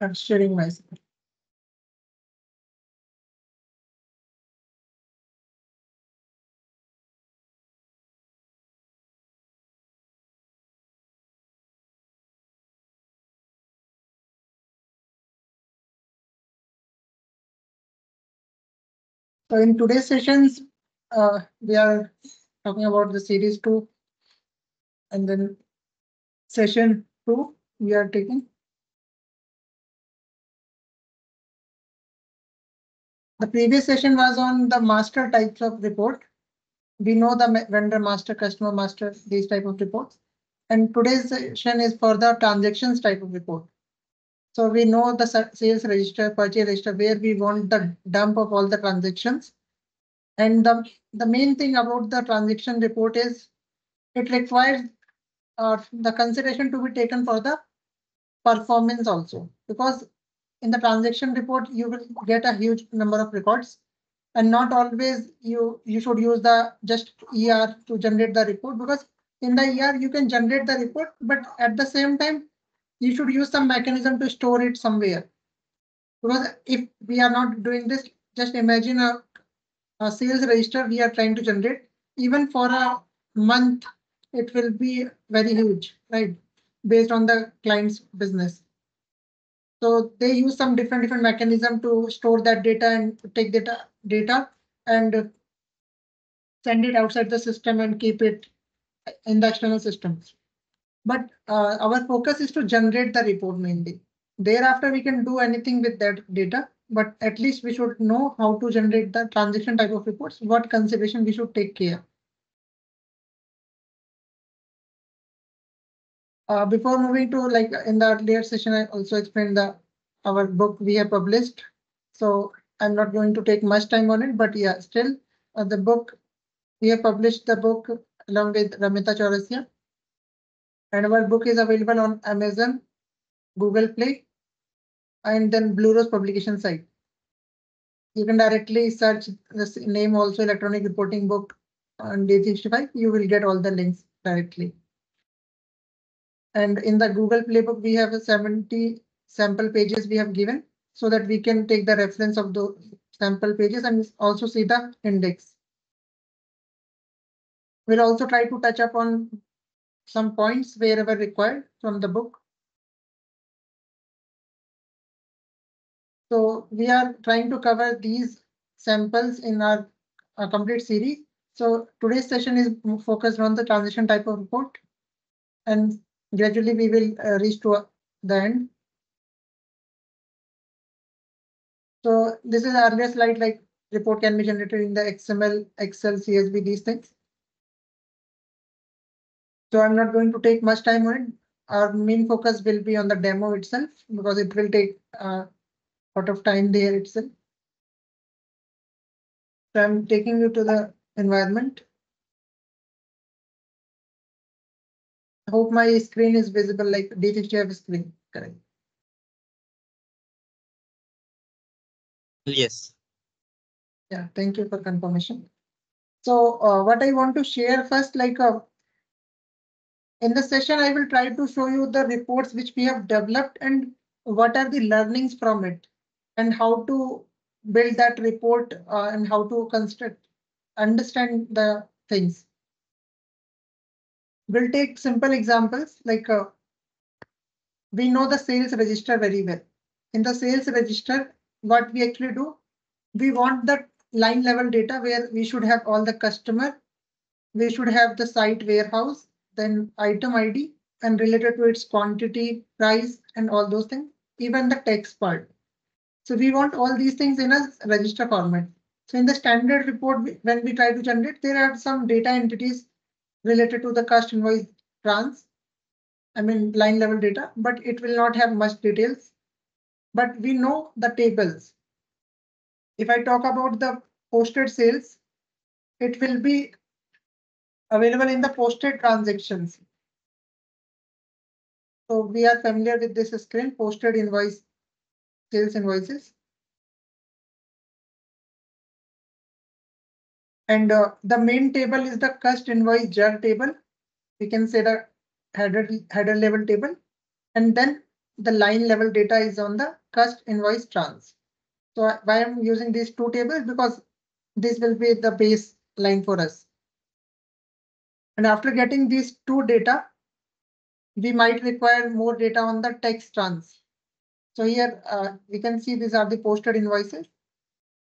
I'm sharing my screen. So in today's sessions, uh, we are talking about the series two. And then session two, we are taking. The previous session was on the master types of report. We know the vendor master, customer master, these type of reports. And today's session is for the transactions type of report. So we know the sales register, purchase register, where we want the dump of all the transactions. And the, the main thing about the transaction report is it requires uh, the consideration to be taken for the performance also, because in the transaction report, you will get a huge number of records. And not always you, you should use the just ER to generate the report, because in the ER, you can generate the report, but at the same time, you should use some mechanism to store it somewhere. Because if we are not doing this, just imagine a, a sales register we are trying to generate, even for a month, it will be very huge, right? Based on the client's business. So they use some different different mechanism to store that data and take data data and send it outside the system and keep it in the external systems. But uh, our focus is to generate the report mainly. Thereafter, we can do anything with that data, but at least we should know how to generate the transaction type of reports, what consideration we should take care. Uh, before moving to like in the earlier session, I also explained the our book we have published. So I'm not going to take much time on it, but yeah, still uh, the book we have published the book along with Ramita Chaurasia. And our book is available on Amazon, Google Play, and then Blue Rose publication site. You can directly search this name also electronic reporting book on D365. You will get all the links directly. And in the Google Playbook, we have 70 sample pages we have given so that we can take the reference of the sample pages and also see the index. We'll also try to touch upon some points wherever required from the book. So we are trying to cover these samples in our, our complete series. So today's session is focused on the transition type of report. And gradually we will uh, reach to the end. So this is our earlier slide like report can be generated in the XML, Excel, CSV, these things. So I'm not going to take much time on it. Our main focus will be on the demo itself because it will take a lot of time there itself. So I'm taking you to the environment. Hope my screen is visible like did D365 screen, correct? Yes. Yeah, thank you for confirmation. So uh, what I want to share first, like uh, in the session, I will try to show you the reports which we have developed and what are the learnings from it and how to build that report uh, and how to construct, understand the things. We'll take simple examples like uh, we know the sales register very well. In the sales register, what we actually do, we want the line level data where we should have all the customer, we should have the site warehouse, then item ID and related to its quantity, price, and all those things, even the text part. So we want all these things in a register format. So in the standard report, when we try to generate, there are some data entities related to the cust invoice trans. I mean, line level data, but it will not have much details. But we know the tables. If I talk about the posted sales, it will be available in the posted transactions. So we are familiar with this screen, posted invoice, sales invoices. And uh, the main table is the cost invoice jar table. We can say the header, header level table. And then the line level data is on the cust invoice trans. So why I'm using these two tables because this will be the base line for us. And after getting these two data, we might require more data on the tax trans. So here uh, we can see these are the posted invoices.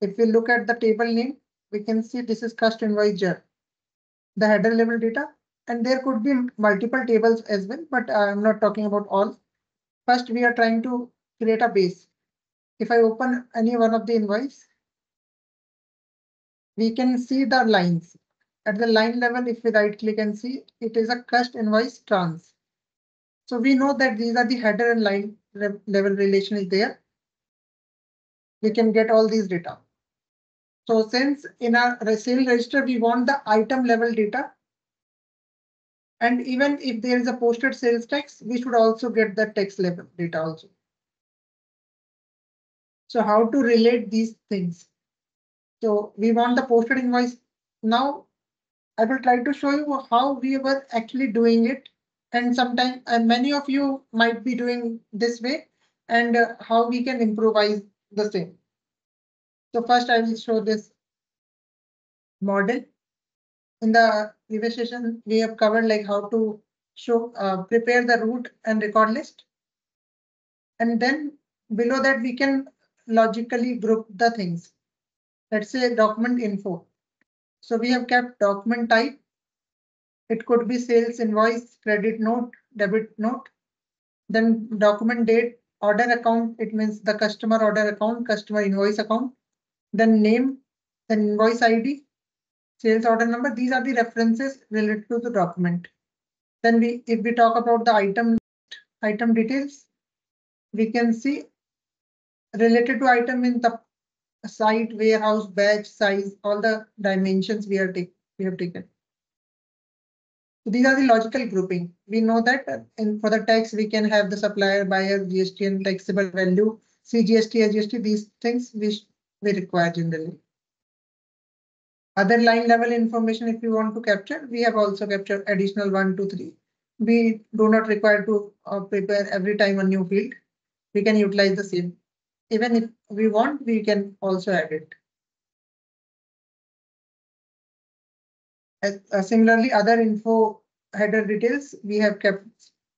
If we look at the table name, we can see this is cust invoice the header level data, and there could be multiple tables as well, but I'm not talking about all. First, we are trying to create a base. If I open any one of the invoice, we can see the lines. At the line level, if we right click and see, it is a cust invoice trans. So we know that these are the header and line level relation is there. We can get all these data. So since in our sale register, we want the item level data. And even if there is a posted sales tax, we should also get the tax level data also. So how to relate these things? So we want the posted invoice. Now I will try to show you how we were actually doing it. And sometimes many of you might be doing this way and uh, how we can improvise the same. So first I will show this model. In the previous session, we have covered like how to show, uh, prepare the root and record list. And then below that we can logically group the things. Let's say document info. So we have kept document type. It could be sales invoice, credit note, debit note. Then document date, order account, it means the customer order account, customer invoice account then name, then invoice ID, sales order number. These are the references related to the document. Then we, if we talk about the item, item details, we can see related to item in the site, warehouse, batch, size, all the dimensions we are take, we have taken. So these are the logical grouping. We know that uh, in for the tax, we can have the supplier, buyer, GST and taxable value, CGST, SGST, these things we we require generally. Other line level information, if you want to capture, we have also captured additional one, two, three. We do not require to uh, prepare every time a new field. We can utilize the same. Even if we want, we can also add it. As, uh, similarly, other info header details, we have kept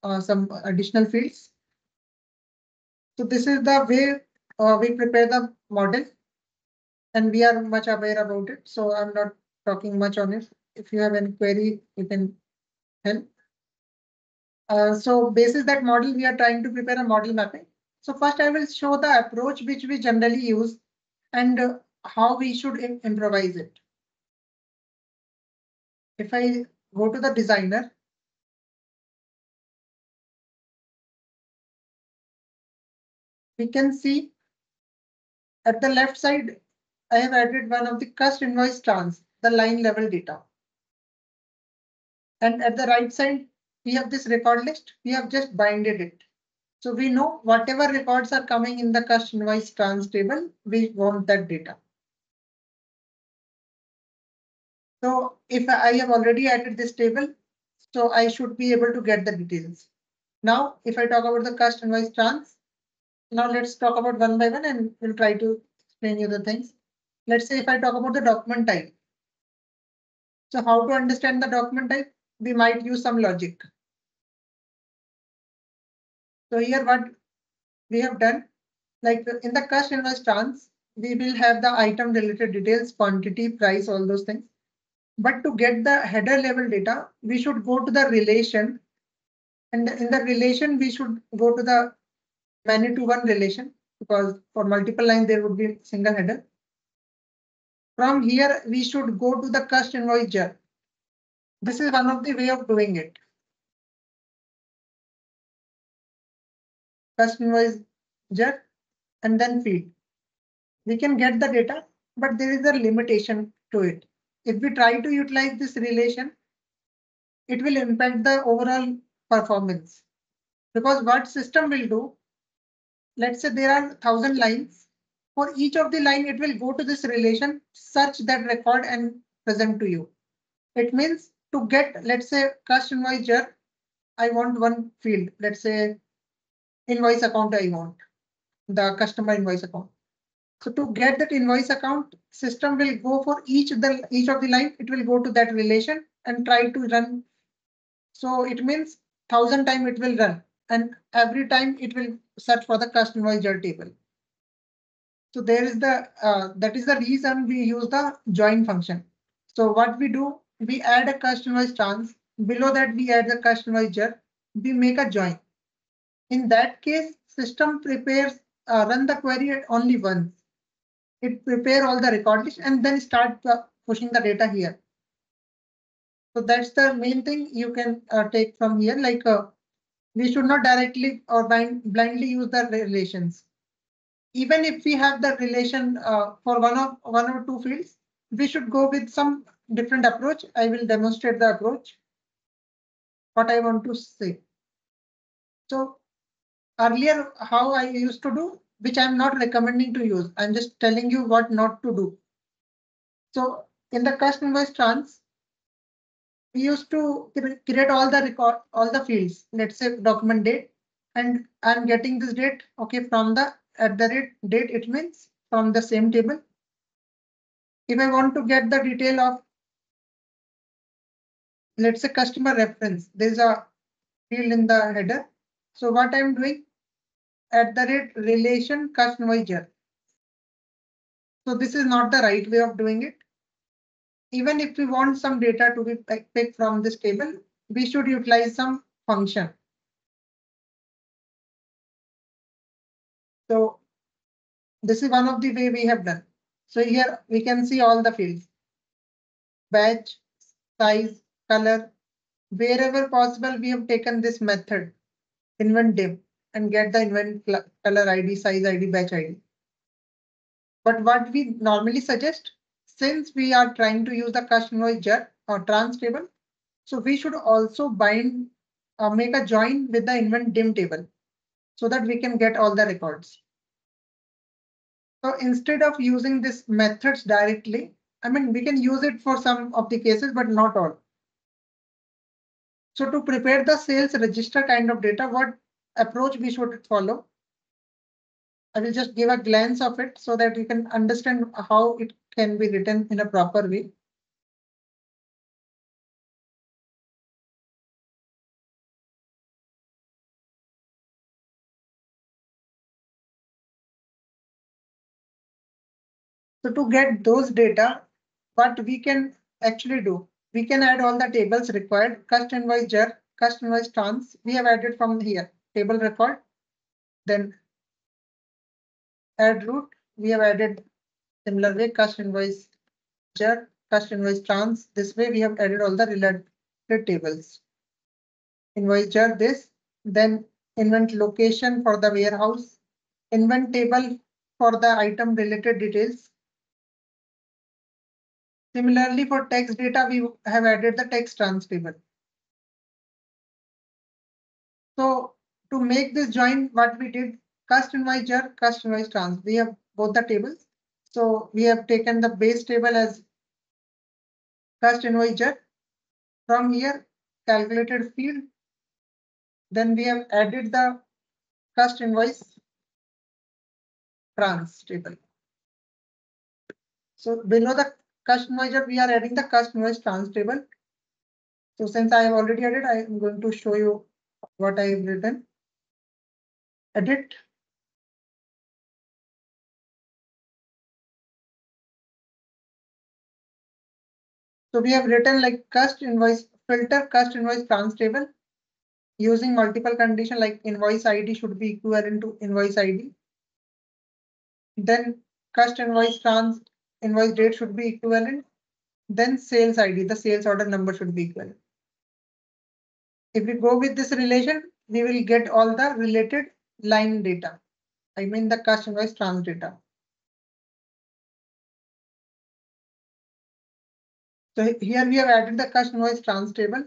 uh, some additional fields. So this is the way uh, we prepare the model and we are much aware about it. So I'm not talking much on it. If you have any query, you can help. Uh, so basis that model, we are trying to prepare a model mapping. So first I will show the approach which we generally use and uh, how we should Im improvise it. If I go to the designer, we can see at the left side, I have added one of the cust invoice trans, the line level data. And at the right side, we have this record list. We have just binded it. So we know whatever records are coming in the cust invoice trans table, we want that data. So if I have already added this table, so I should be able to get the details. Now, if I talk about the cust invoice trans, now let's talk about one by one and we'll try to explain you the things. Let's say if I talk about the document type. So how to understand the document type? We might use some logic. So here what we have done, like in the cust invoice trans, we will have the item related details, quantity, price, all those things. But to get the header level data, we should go to the relation. And in the relation, we should go to the many to one relation because for multiple lines, there would be single header. From here, we should go to the cust invoice jar. This is one of the way of doing it. Cust invoice and then feed. We can get the data, but there is a limitation to it. If we try to utilize this relation, it will impact the overall performance. Because what system will do, let's say there are thousand lines for each of the line, it will go to this relation, search that record and present to you. It means to get, let's say, cust invoice I want one field, let's say invoice account I want, the customer invoice account. So to get that invoice account, system will go for each of the each of the line. It will go to that relation and try to run. So it means thousand time it will run and every time it will search for the customer invoice table. So there is the uh, that is the reason we use the join function. So what we do, we add a customized chance. Below that, we add the customizer. We make a join. In that case, system prepares uh, run the query only once. It prepare all the record list and then start uh, pushing the data here. So that's the main thing you can uh, take from here. Like uh, we should not directly or blind, blindly use the relations. Even if we have the relation uh, for one of one or two fields, we should go with some different approach. I will demonstrate the approach. What I want to say. So earlier, how I used to do, which I'm not recommending to use. I'm just telling you what not to do. So in the cust invoice trans, we used to create all the record, all the fields. Let's say document date, and I'm getting this date. Okay, from the at the rate date, it means from the same table. If I want to get the detail of, let's say customer reference, there's a field in the header. So what I'm doing at the rate relation customizer. So this is not the right way of doing it. Even if we want some data to be picked from this table, we should utilize some function. So this is one of the way we have done. So here we can see all the fields. Batch, size, color. Wherever possible, we have taken this method, invent dim, and get the invent color ID, size ID, batch ID. But what we normally suggest, since we are trying to use the customer jar or trans table, so we should also bind, uh, make a join with the invent dim table so that we can get all the records. So instead of using this methods directly, I mean, we can use it for some of the cases, but not all. So to prepare the sales register kind of data, what approach we should follow? I will just give a glance of it so that you can understand how it can be written in a proper way. So to get those data, what we can actually do, we can add all the tables required, cust invoice jar, cust invoice trans, we have added from here, table record, then add root, we have added similar way, cust invoice jar, cust invoice trans, this way we have added all the related tables. Invoice jar this, then invent location for the warehouse, invent table for the item related details, Similarly, for tax data, we have added the tax trans table. So to make this join, what we did, cust invoice jar, cust invoice trans. We have both the tables. So we have taken the base table as cust invoice jar. From here, calculated field. Then we have added the cust invoice trans table. So below the customizer, we are adding the customize trans table. So since I have already added, I am going to show you what I have written. Edit. So we have written like cust invoice filter cust invoice trans table using multiple condition like invoice ID should be equivalent to invoice ID. Then cust invoice trans invoice date should be equivalent. Then sales ID, the sales order number should be equivalent. If we go with this relation, we will get all the related line data. I mean the cust invoice trans data. So here we have added the cust invoice trans table.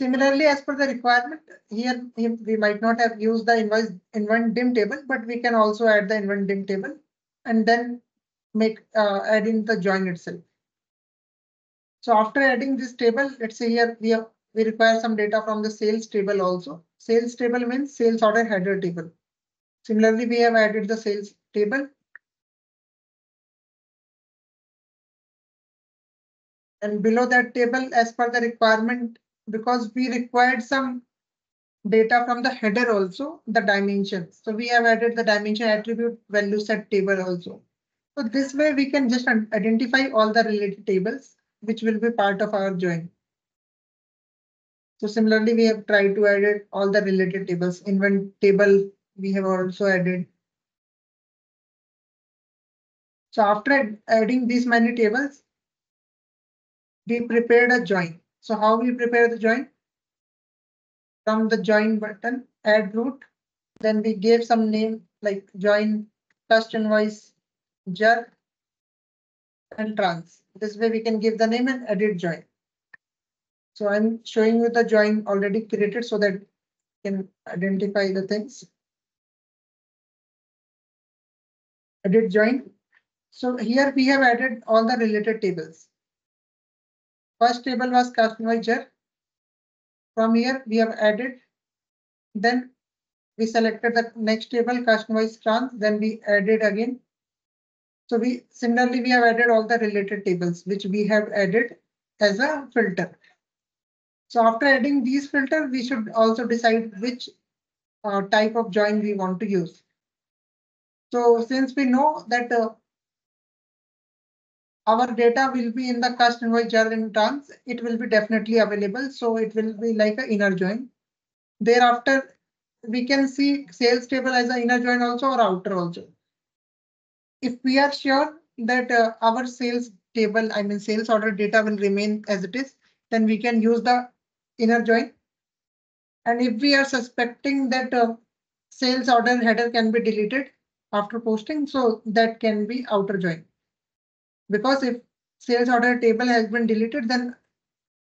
Similarly, as per the requirement, here we might not have used the invoice invent dim table, but we can also add the invent dim table and then make uh, adding the join itself. So after adding this table, let's say here we have we require some data from the sales table also. Sales table means sales order header table. Similarly, we have added the sales table. And below that table, as per the requirement, because we required some data from the header also, the dimensions. So we have added the dimension attribute value set table also. So this way we can just identify all the related tables, which will be part of our join. So similarly, we have tried to add all the related tables. Invent table we have also added. So after adding these many tables, we prepared a join. So how we prepare the join? From the join button, add root. Then we gave some name like join first invoice, jar, and trans. This way we can give the name and edit join. So I'm showing you the join already created so that you can identify the things. Edit join. So here we have added all the related tables. First table was customer jar. From here we have added. Then we selected the next table customer trans. Then we added again. So we similarly we have added all the related tables which we have added as a filter. So after adding these filters, we should also decide which uh, type of join we want to use. So since we know that uh, our data will be in the cust invoice jar in trans, it will be definitely available. So it will be like an inner join. Thereafter, we can see sales table as an inner join also or outer also. If we are sure that uh, our sales table, I mean sales order data will remain as it is, then we can use the inner join. And if we are suspecting that uh, sales order header can be deleted after posting, so that can be outer join. Because if sales order table has been deleted, then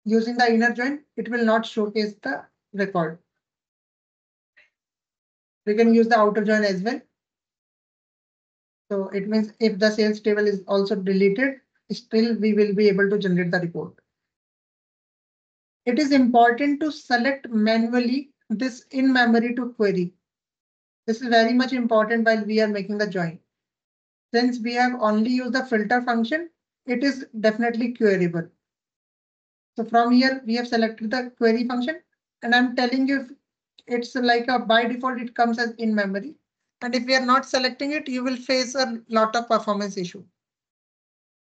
using the inner join, it will not showcase the record. We can use the outer join as well. So it means if the sales table is also deleted, still we will be able to generate the report it is important to select manually this in memory to query. This is very much important while we are making the join. Since we have only used the filter function, it is definitely queryable. So from here, we have selected the query function and I'm telling you it's like a by default, it comes as in memory. And if we are not selecting it, you will face a lot of performance issue.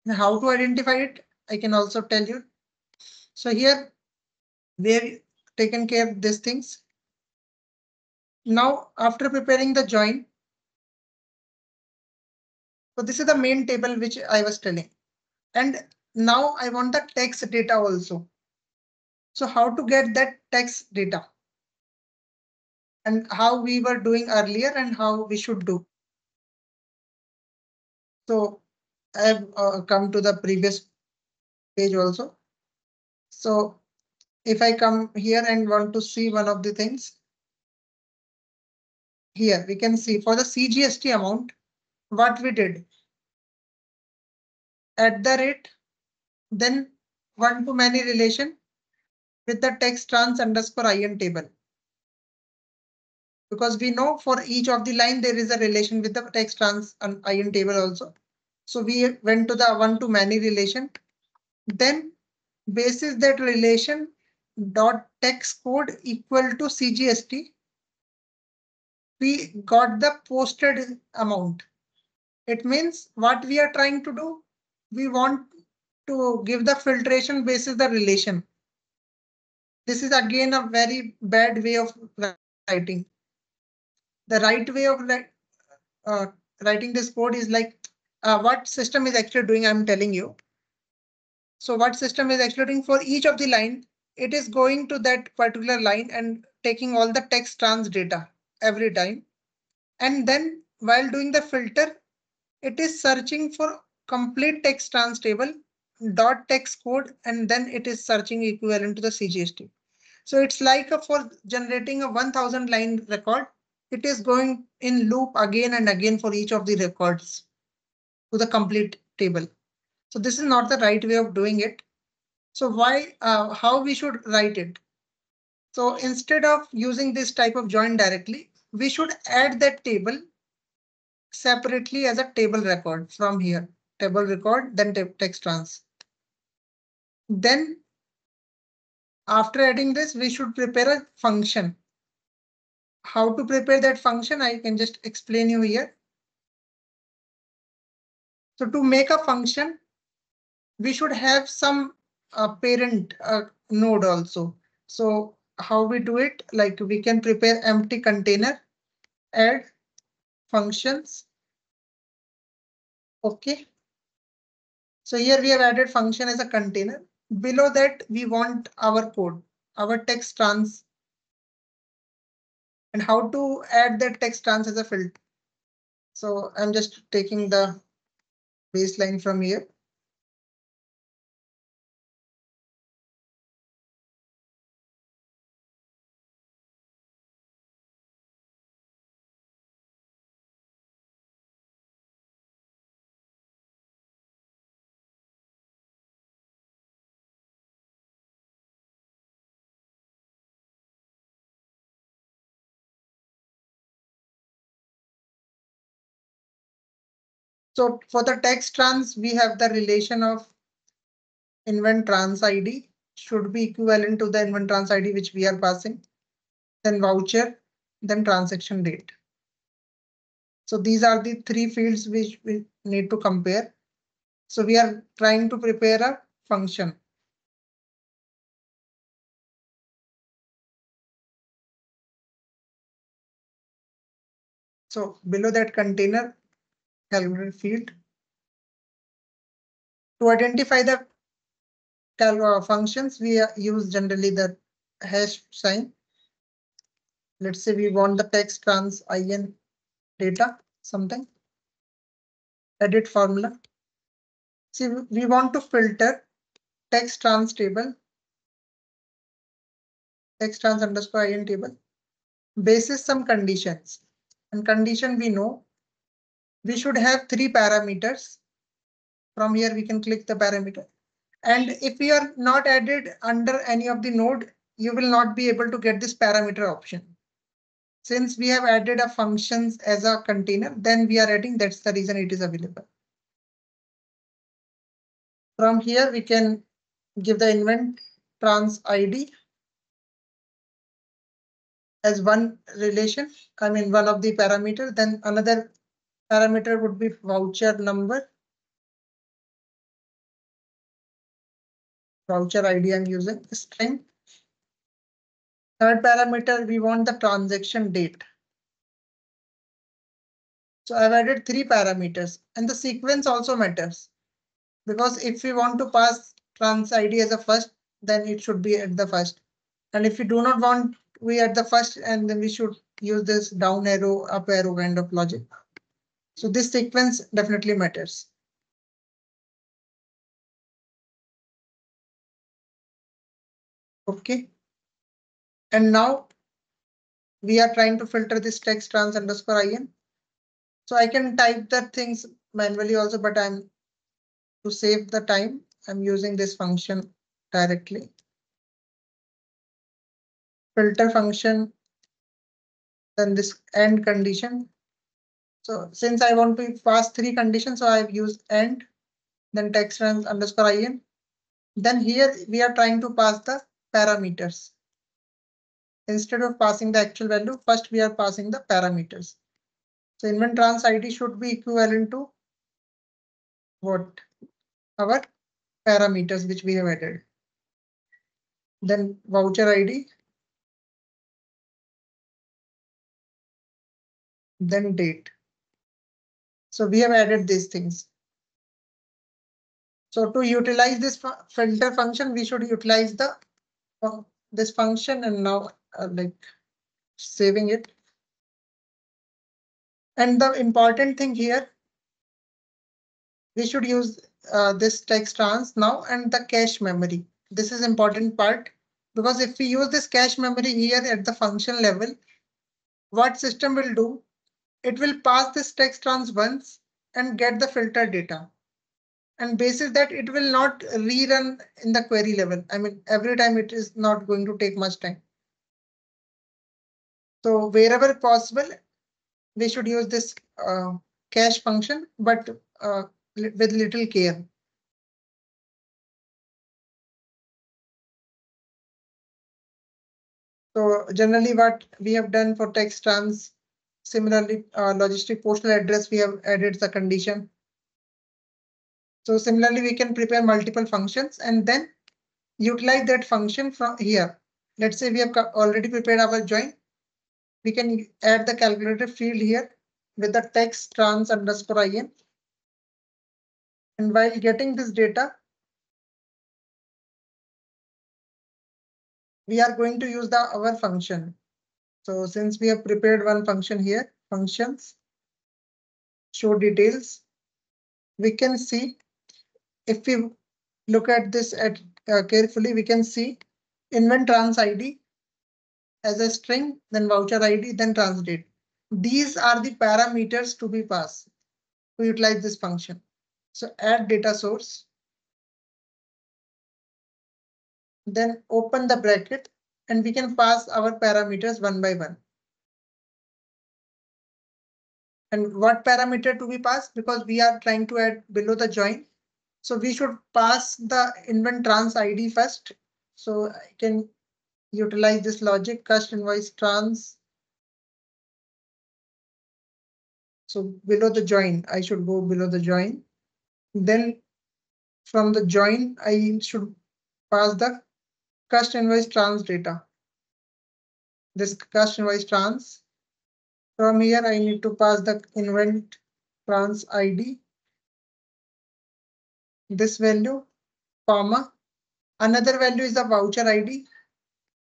Now, how to identify it, I can also tell you. So here we have taken care of these things. Now, after preparing the join, so this is the main table which I was telling. And now I want the tax data also. So how to get that tax data? And how we were doing earlier and how we should do. So I have uh, come to the previous page also. So if I come here and want to see one of the things. Here we can see for the CGST amount, what we did. At the rate, then one to many relation with the tax trans underscore in table. Because we know for each of the line there is a relation with the tax trans and in table also. So we went to the one to many relation. Then basis that relation dot tax code equal to CGST, we got the posted amount. It means what we are trying to do, we want to give the filtration basis the relation. This is again a very bad way of writing. The right way of uh, writing this code is like uh, what system is actually doing, I'm telling you. So what system is actually doing for each of the line, it is going to that particular line and taking all the tax trans data every time. And then while doing the filter, it is searching for complete tax trans table dot tax code and then it is searching equivalent to the CGST. So it's like a, for generating a 1000 line record, it is going in loop again and again for each of the records to the complete table. So this is not the right way of doing it. So why, uh, how we should write it? So instead of using this type of join directly, we should add that table separately as a table record from here, table record, then tax trans. Then after adding this, we should prepare a function. How to prepare that function, I can just explain you here. So to make a function, we should have some uh, parent uh, node also. So how we do it, like we can prepare empty container, add functions. OK. So here we have added function as a container. Below that, we want our code, our tax trans. And how to add that tax trans as a filter. So I'm just taking the baseline from here. So for the tax trans, we have the relation of invent trans ID should be equivalent to the invent trans ID which we are passing, then voucher, then transaction date. So these are the three fields which we need to compare. So we are trying to prepare a function. So below that container, calculated field. To identify the uh, functions, we use generally the hash sign. Let's say we want the tax trans in data, something. Edit formula. See, we want to filter tax trans table. Tax trans underscore in table. Basis some conditions. And condition we know we should have three parameters. From here, we can click the parameter. And if we are not added under any of the node, you will not be able to get this parameter option. Since we have added a functions as a container, then we are adding that's the reason it is available. From here, we can give the invent trans ID as one relation, I mean one of the parameter, then another parameter would be voucher number. Voucher ID I'm using string. Third parameter, we want the transaction date. So I've added three parameters and the sequence also matters because if we want to pass trans ID as a first, then it should be at the first. And if we do not want we at the first and then we should use this down arrow, up arrow kind of logic. So this sequence definitely matters. Okay. And now we are trying to filter this tax trans underscore in. So I can type the things manually also, but I'm to save the time. I'm using this function directly. Filter function, then this end condition so since I want to pass three conditions, so I've used end, then tax trans underscore in. Then here we are trying to pass the parameters. Instead of passing the actual value, first we are passing the parameters. So invent trans ID should be equivalent to what? Our parameters which we have added. Then voucher ID. Then date. So we have added these things. So to utilize this filter function, we should utilize the uh, this function and now uh, like saving it. And the important thing here, we should use uh, this tax trans now and the cache memory. This is important part because if we use this cache memory here at the function level, what system will do it will pass this tax trans once and get the filter data. And basis that it will not rerun in the query level. I mean, every time it is not going to take much time. So wherever possible, we should use this uh, cache function, but uh, with little care. So generally what we have done for tax trans, similarly uh, logistic postal address, we have added the condition. So similarly, we can prepare multiple functions and then utilize that function from here. Let's say we have already prepared our join. We can add the calculator field here with the tax trans underscore in. And while getting this data, we are going to use the our function. So since we have prepared one function here, functions, show details, we can see if we look at this at uh, carefully, we can see invent trans ID as a string, then voucher ID, then trans date. These are the parameters to be passed to utilize this function. So add data source. Then open the bracket and we can pass our parameters one by one. And what parameter to be passed? Because we are trying to add below the join. So we should pass the invent trans ID first. So I can utilize this logic cust invoice trans. So below the join, I should go below the join. Then from the join, I should pass the cust invoice trans data. This cust invoice trans. From here, I need to pass the invent trans ID. This value, comma. Another value is the voucher ID.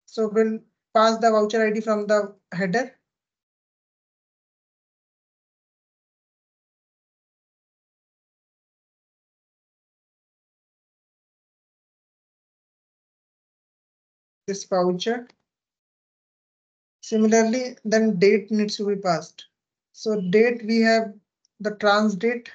So we'll pass the voucher ID from the header. This voucher. Similarly, then date needs to be passed. So date we have the trans date.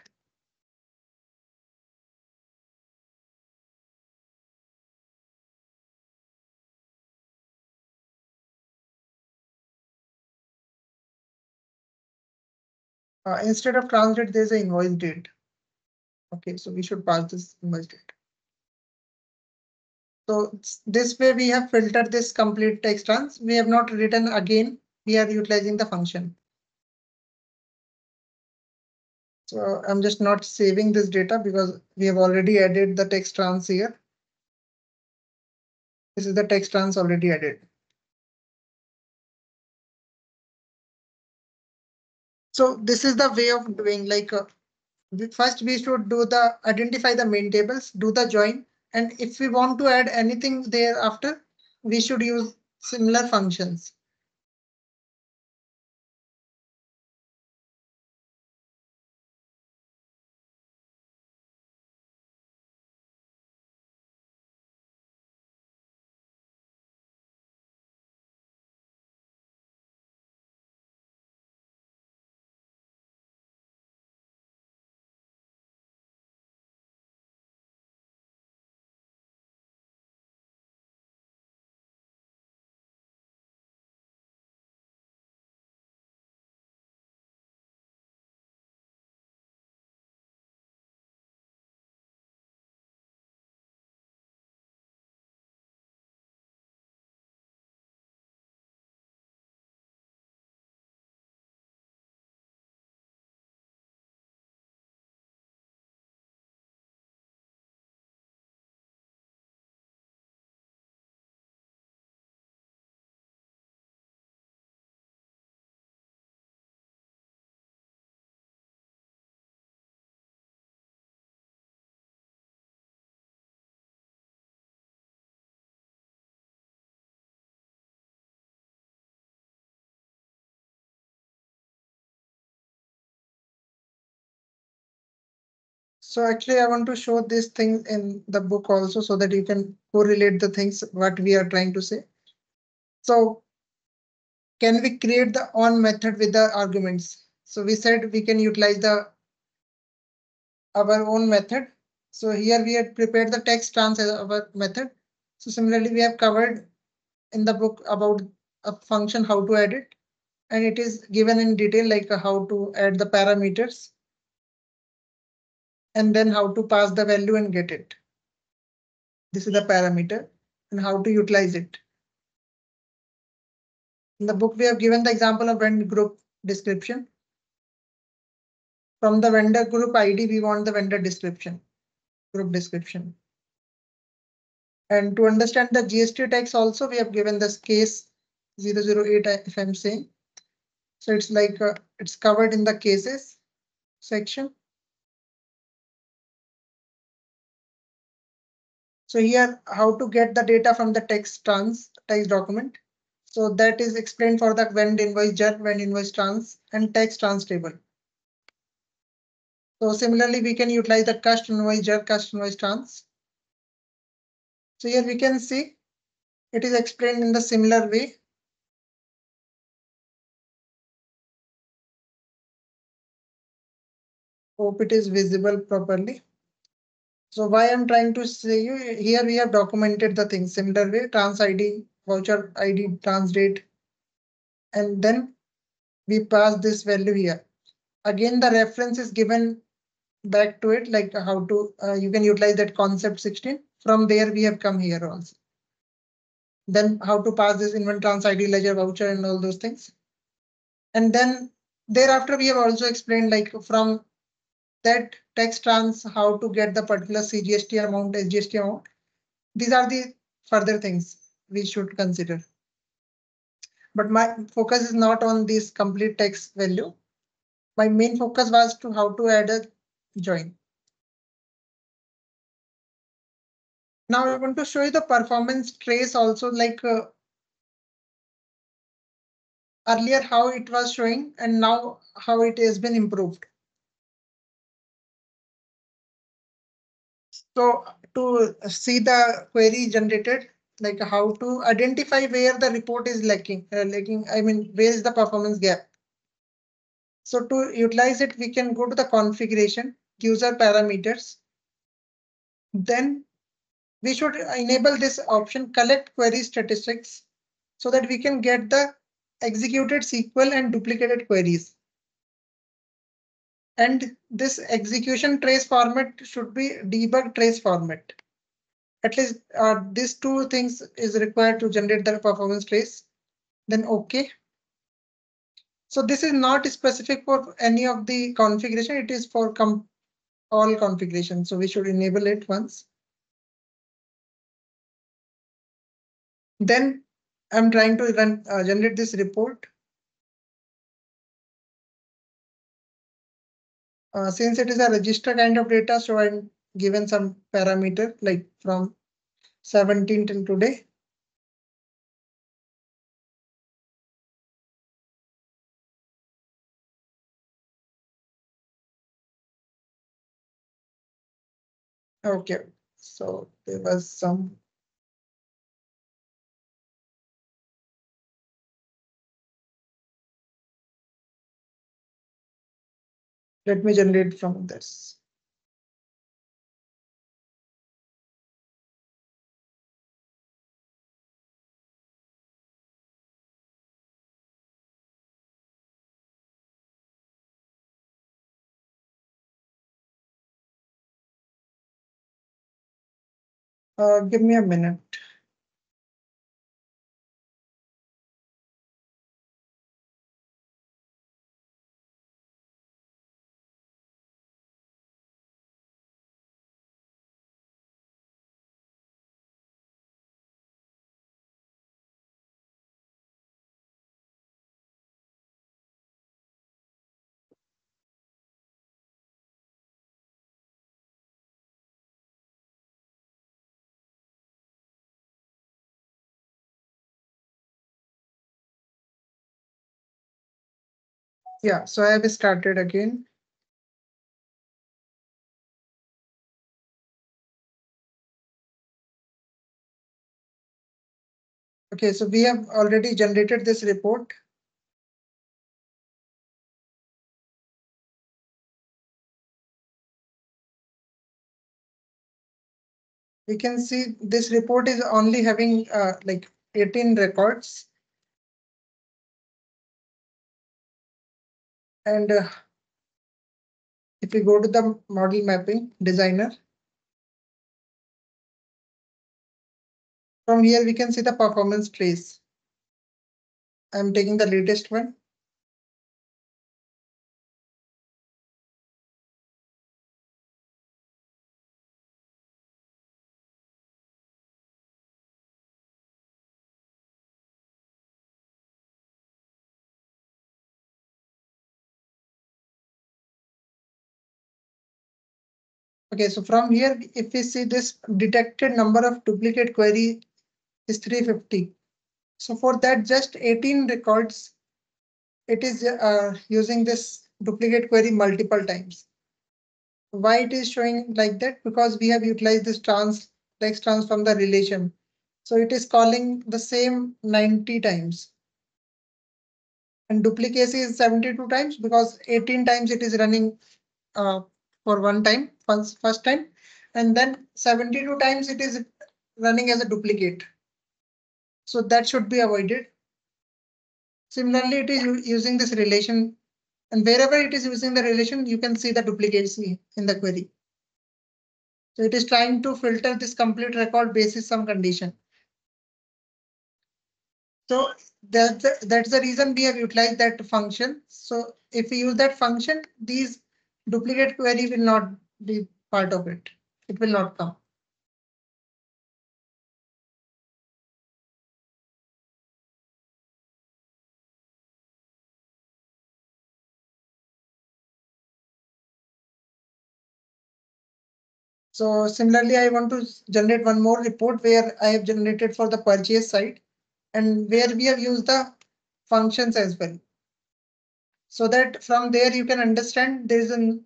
Uh, instead of trans date, there's an invoice date. Okay, so we should pass this invoice date. So this way we have filtered this complete tax trans. We have not written again. We are utilizing the function. So I'm just not saving this data because we have already added the tax trans here. This is the tax trans already added. So this is the way of doing like uh, first we should do the identify the main tables, do the join, and if we want to add anything thereafter, we should use similar functions. So actually, I want to show this thing in the book also so that you can correlate the things what we are trying to say. So can we create the on method with the arguments? So we said we can utilize the our own method. So here we had prepared the tax trans as our method. So similarly, we have covered in the book about a function how to edit. and it is given in detail like how to add the parameters. And then how to pass the value and get it. This is the parameter and how to utilize it. In the book, we have given the example of vendor group description. From the vendor group ID, we want the vendor description, group description. And to understand the GST tax also, we have given this case 008 if I'm saying. So it's like uh, it's covered in the cases section. So here how to get the data from the tax trans text document. So that is explained for the vend invoice jar, vend invoice trans and tax trans table. So similarly, we can utilize the cust invoice jar, cust invoice trans. So here we can see it is explained in the similar way. Hope it is visible properly. So why I'm trying to say you here we have documented the thing similar way trans ID voucher ID trans date. And then we pass this value here. Again, the reference is given back to it, like how to, uh, you can utilize that concept 16. From there, we have come here also. Then how to pass this inventory trans ID ledger voucher and all those things. And then thereafter, we have also explained like from that tax trans, how to get the particular CGST amount, SGST amount. These are the further things we should consider. But my focus is not on this complete text value. My main focus was to how to add a join. Now I want to show you the performance trace also like uh, earlier how it was showing and now how it has been improved. So to see the query generated, like how to identify where the report is lacking, uh, lacking. I mean, where is the performance gap? So to utilize it, we can go to the configuration, user parameters. Then we should enable this option collect query statistics so that we can get the executed SQL and duplicated queries. And this execution trace format should be debug trace format at least uh, these two things is required to generate the performance trace, then OK. So this is not specific for any of the configuration. It is for all configuration. So we should enable it once. Then I'm trying to run uh, generate this report. Uh, since it is a register kind of data, so I'm given some parameter like from 17 till today. Okay, so there was some Let me generate from this. Uh, give me a minute. Yeah, so I have started again. Okay, so we have already generated this report. We can see this report is only having uh, like 18 records And uh, if we go to the model mapping designer. From here, we can see the performance trace. I'm taking the latest one. Okay, so from here, if we see this detected number of duplicate query is 350. So for that, just 18 records, it is uh, using this duplicate query multiple times. Why it is showing like that? Because we have utilized this trans text transform the relation. So it is calling the same 90 times. And duplicacy is 72 times because 18 times it is running uh, for one time, first, first time, and then 72 times it is running as a duplicate. So that should be avoided. Similarly, it is using this relation and wherever it is using the relation, you can see the duplicacy in the query. So it is trying to filter this complete record basis some condition. So that's the, that's the reason we have utilized that function. So if we use that function, these duplicate query will not be part of it. It will not come. So similarly, I want to generate one more report where I have generated for the purchase side and where we have used the functions as well. So that from there you can understand there is an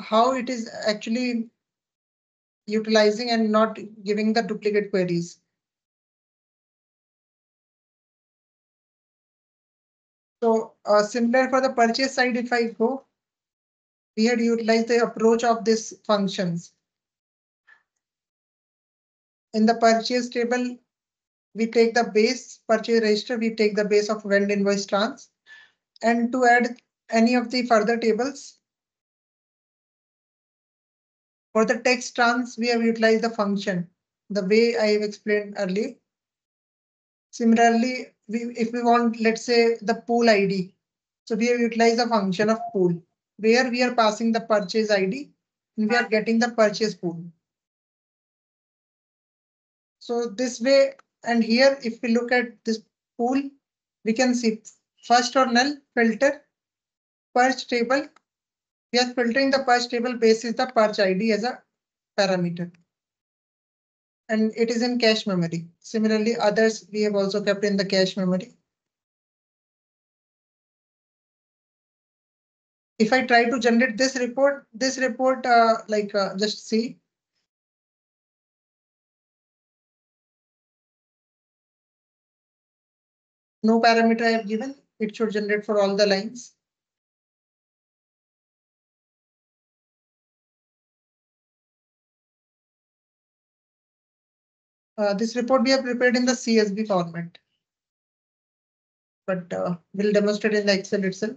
how it is actually utilizing and not giving the duplicate queries. So uh, similar for the purchase side, if I go, we had utilized the approach of these functions. In the purchase table, we take the base purchase register, we take the base of vend invoice trans. And to add any of the further tables, for the tax trans, we have utilized the function the way I have explained earlier. Similarly, we, if we want, let's say the pool ID. So we have utilized the function of pool where we are passing the purchase ID and we are getting the purchase pool. So this way, and here, if we look at this pool, we can see first or null filter, purch table, we are filtering the purch table basis the purch ID as a parameter. And it is in cache memory. Similarly, others we have also kept in the cache memory. If I try to generate this report, this report, uh, like uh, just see. No parameter I have given, it should generate for all the lines. Uh, this report we have prepared in the CSV format. But uh, we'll demonstrate in the Excel itself.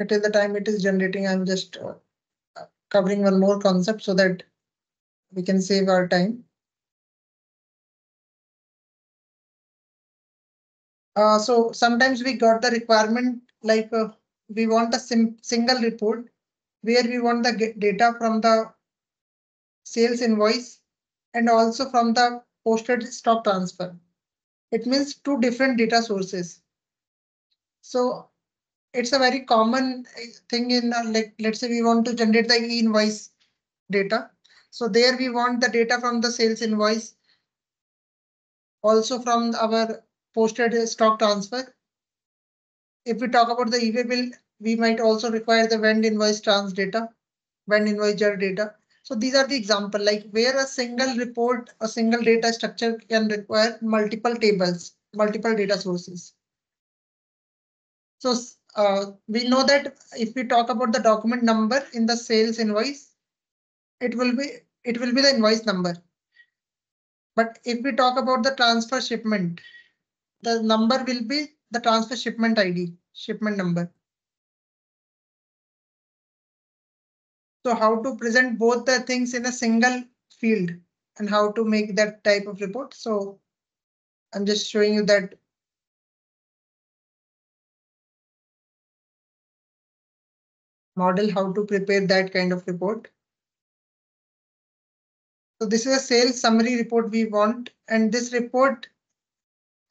Until the time it is generating, I'm just uh, covering one more concept so that we can save our time. Uh, so sometimes we got the requirement like uh, we want a single report where we want the data from the sales invoice and also from the posted stock transfer. It means two different data sources. So it's a very common uh, thing in uh, like, let's say we want to generate the e-invoice data. So there we want the data from the sales invoice. Also from our posted stock transfer. If we talk about the e bill, we might also require the vend invoice trans data, vend invoice data. So these are the example like where a single report, a single data structure can require multiple tables, multiple data sources. So uh, we know that if we talk about the document number in the sales invoice, it will be it will be the invoice number. But if we talk about the transfer shipment, the number will be the transfer shipment ID, shipment number. So how to present both the things in a single field and how to make that type of report. So I'm just showing you that. Model how to prepare that kind of report. So this is a sales summary report we want, and this report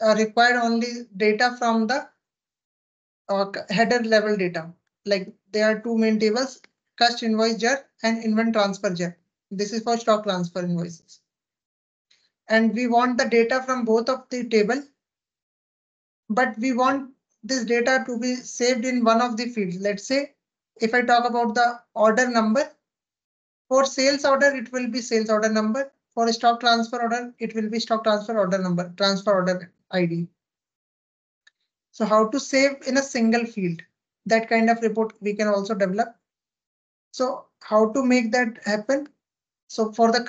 uh, required only data from the uh, header level data. Like there are two main tables, cust invoice jar and invent transfer jar. This is for stock transfer invoices. And we want the data from both of the table. But we want this data to be saved in one of the fields. Let's say if I talk about the order number, for sales order, it will be sales order number. For stock transfer order, it will be stock transfer order number, transfer order ID. So how to save in a single field? That kind of report we can also develop. So how to make that happen? So for the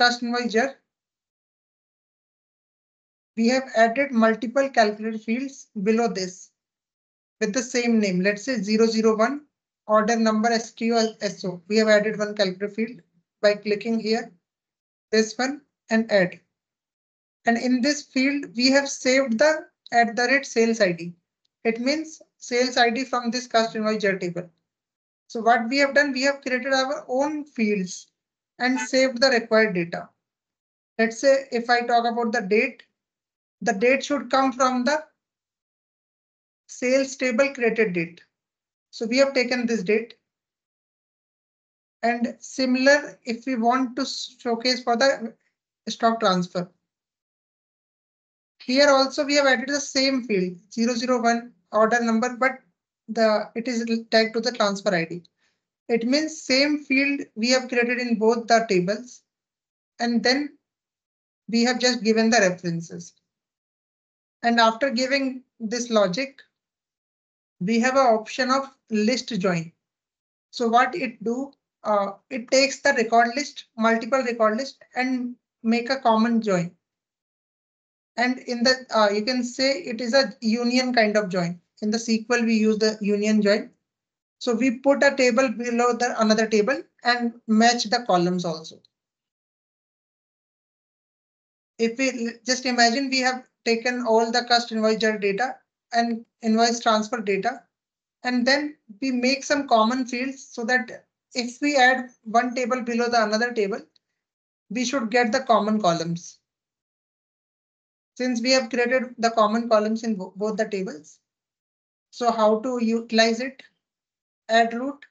jar, we have added multiple calculated fields below this with the same name. Let's say 001 order number SKU SO. We have added one calculated field by clicking here, this one and add. And in this field, we have saved the at the rate sales ID. It means sales ID from this invoice table. So what we have done, we have created our own fields and saved the required data. Let's say if I talk about the date, the date should come from the sales table created date. So we have taken this date. And similar, if we want to showcase for the stock transfer. Here also we have added the same field 001 order number, but the it is tagged to the transfer ID. It means same field we have created in both the tables. And then we have just given the references. And after giving this logic, we have an option of list join. So what it do, uh, it takes the record list, multiple record list and make a common join. And in the, uh, you can say it is a union kind of join. In the SQL, we use the union join. So we put a table below the another table and match the columns also. If we just imagine we have taken all the cust invoice data and invoice transfer data, and then we make some common fields so that if we add one table below the another table, we should get the common columns. Since we have created the common columns in both the tables, so how to utilize it? Add root,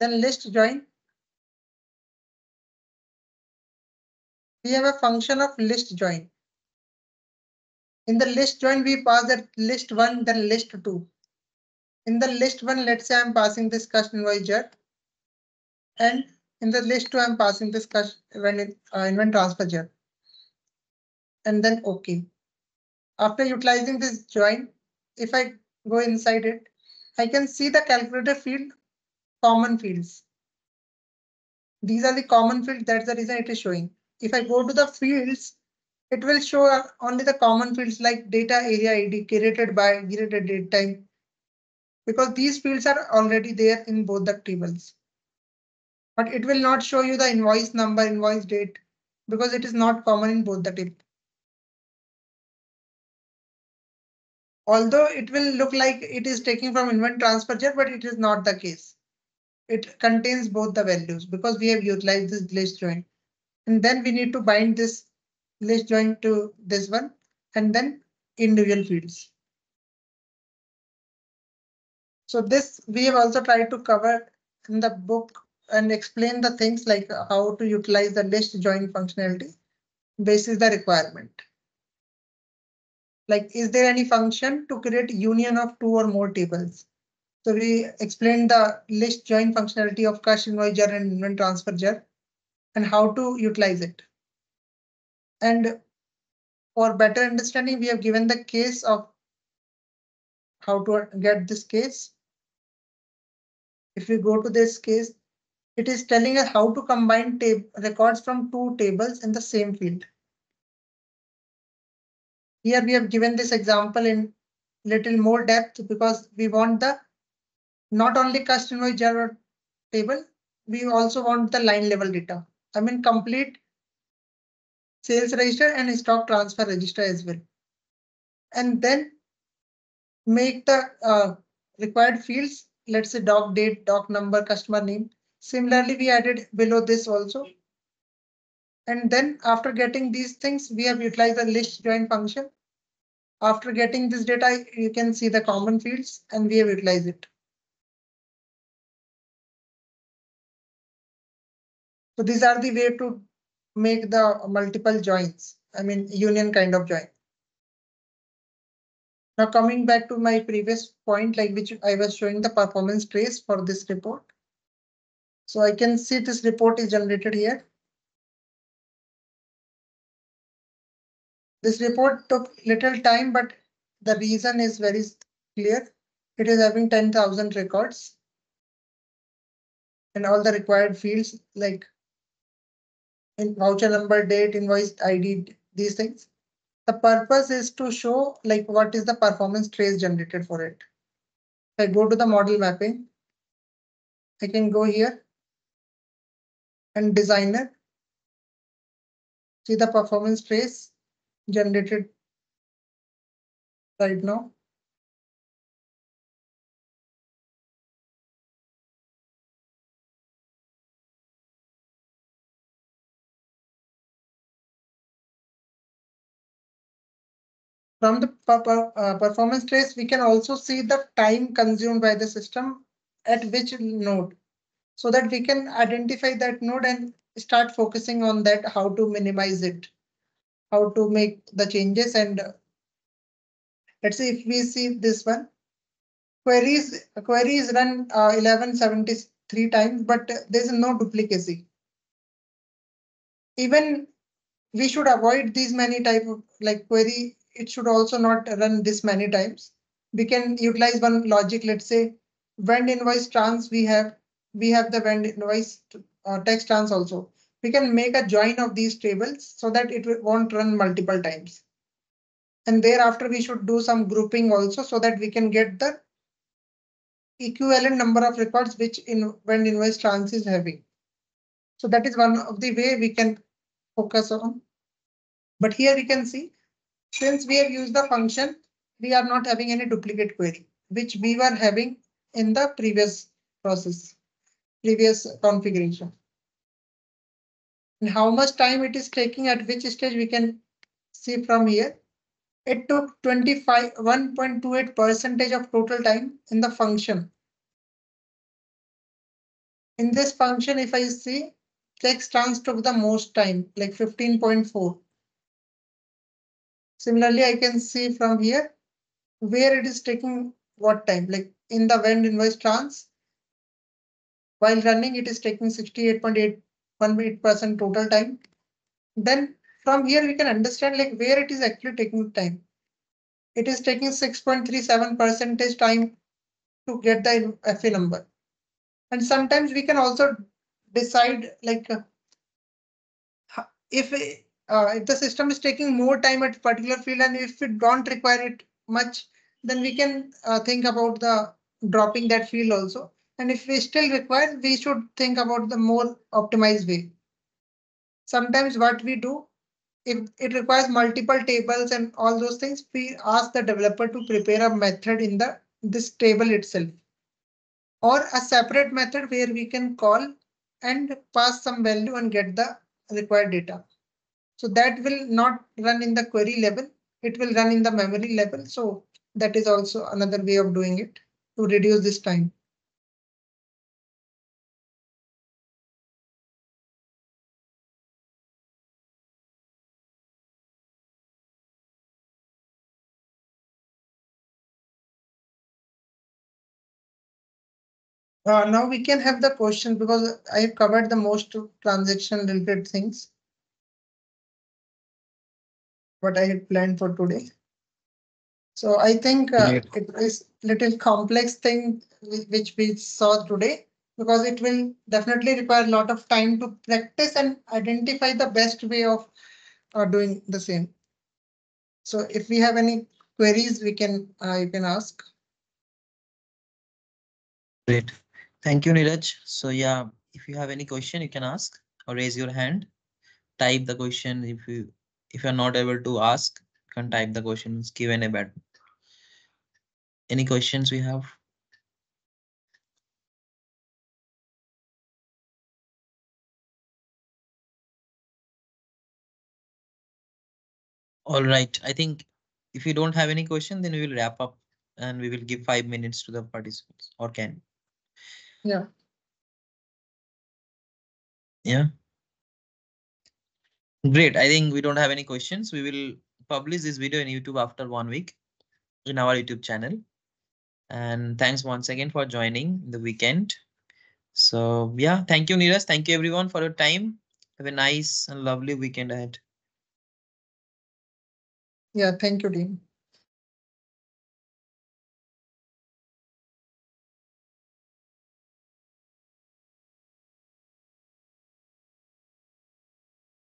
then list join. We have a function of list join. In the list join, we pass that list one, then list two. In the list one, let's say I'm passing this cust invoice. And in the list two, I'm passing this cost when uh, invent transfer. And then OK. After utilizing this join, if I go inside it, I can see the calculator field common fields. These are the common fields. That's the reason it is showing. If I go to the fields, it will show only the common fields like data area ID created by created date time. Because these fields are already there in both the tables. But it will not show you the invoice number, invoice date, because it is not common in both the tables. although it will look like it is taking from invent transfer but it is not the case. It contains both the values because we have utilized this list join. And then we need to bind this list join to this one and then individual fields. So this we have also tried to cover in the book and explain the things like how to utilize the list join functionality basis the requirement. Like, is there any function to create union of two or more tables? So we explained the list join functionality of cust invoice jar and inventory transfer jar and how to utilize it. And for better understanding, we have given the case of how to get this case. If we go to this case, it is telling us how to combine records from two tables in the same field. Here we have given this example in little more depth because we want the not only customer table, we also want the line level data. I mean complete sales register and stock transfer register as well. And then make the uh, required fields, let's say doc date, doc number, customer name. Similarly, we added below this also. And then after getting these things, we have utilized the list join function. After getting this data, you can see the common fields and we have utilized it. So these are the way to make the multiple joins. I mean, union kind of join. Now coming back to my previous point, like which I was showing the performance trace for this report. So I can see this report is generated here. This report took little time, but the reason is very clear. It is having 10,000 records. And all the required fields like in voucher number, date, invoice ID, these things. The purpose is to show like what is the performance trace generated for it. If I go to the model mapping, I can go here and designer. See the performance trace generated right now. From the uh, performance trace, we can also see the time consumed by the system at which node so that we can identify that node and start focusing on that, how to minimize it how to make the changes and uh, let's see if we see this one. Queries queries run uh, 1173 times, but there's no duplicacy. Even we should avoid these many type of like query. It should also not run this many times. We can utilize one logic. Let's say vend invoice trans we have we have the vend invoice uh, tax trans also we can make a join of these tables so that it won't run multiple times. And thereafter, we should do some grouping also so that we can get the equivalent number of records which in vend invoice trans is having. So that is one of the way we can focus on. But here we can see, since we have used the function, we are not having any duplicate query, which we were having in the previous process, previous configuration and how much time it is taking at which stage we can see from here. It took 25, 1.28 percentage of total time in the function. In this function, if I see tax trans took the most time, like 15.4. Similarly, I can see from here where it is taking what time, like in the vend invoice trans. While running, it is taking 68.8% total time. Then from here we can understand like where it is actually taking time. It is taking 6.37 percentage time to get the FA number. And sometimes we can also decide like uh, if, uh, if the system is taking more time at particular field and if it don't require it much, then we can uh, think about the dropping that field also. And if we still require, we should think about the more optimized way. Sometimes what we do, if it requires multiple tables and all those things, we ask the developer to prepare a method in the this table itself. Or a separate method where we can call and pass some value and get the required data. So that will not run in the query level. It will run in the memory level. So that is also another way of doing it. to reduce this time. Uh, now we can have the question because I have covered the most transaction related things. What I had planned for today. So I think uh, it is little complex thing which we saw today. Because it will definitely require a lot of time to practice and identify the best way of uh, doing the same. So if we have any queries, we can, uh, you can ask. Great. Thank you, Neeraj. So yeah, if you have any question, you can ask or raise your hand. Type the question if you, if you're not able to ask, you can type the questions Q and A button. Any questions we have? All right, I think if you don't have any question, then we will wrap up and we will give five minutes to the participants or can. Yeah. Yeah. Great. I think we don't have any questions. We will publish this video in YouTube after one week in our YouTube channel. And thanks once again for joining the weekend. So yeah, thank you, Neeraj. Thank you everyone for your time. Have a nice and lovely weekend ahead. Yeah, thank you, team.